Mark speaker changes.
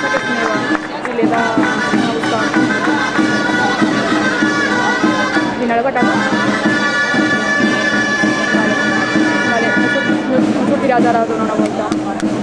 Speaker 1: pensa que és meva i l'he de buscar. Dinar de patata? Vale, vale. No sortiràs ara a donar.